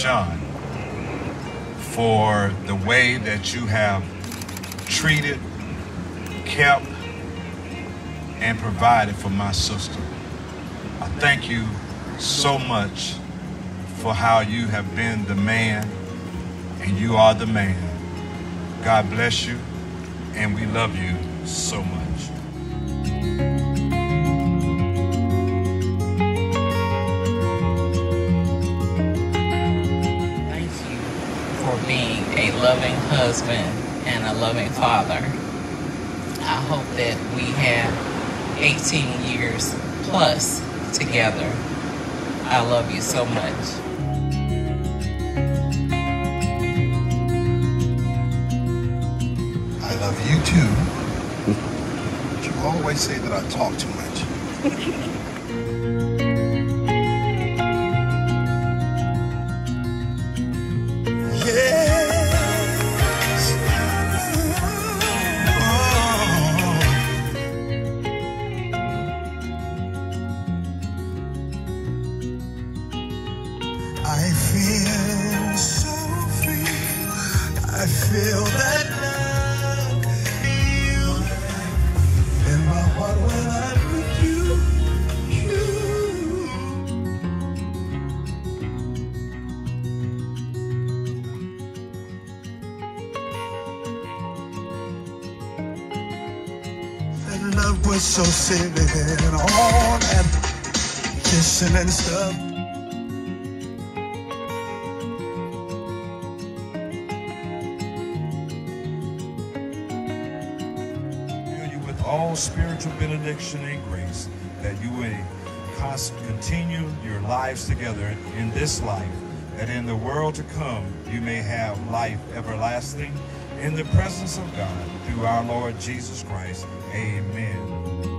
Sean for the way that you have treated, kept, and provided for my sister. I thank you so much for how you have been the man and you are the man. God bless you and we love you so much. Being a loving husband and a loving father. I hope that we have 18 years plus together. I love you so much. I love you too. But you always say that I talk too much. I feel so free. I feel that love feel in my heart when I'm with you. you. That love was so silly and all that kissing and stuff. All spiritual benediction and grace, that you may continue your lives together in this life, that in the world to come you may have life everlasting in the presence of God through our Lord Jesus Christ. Amen.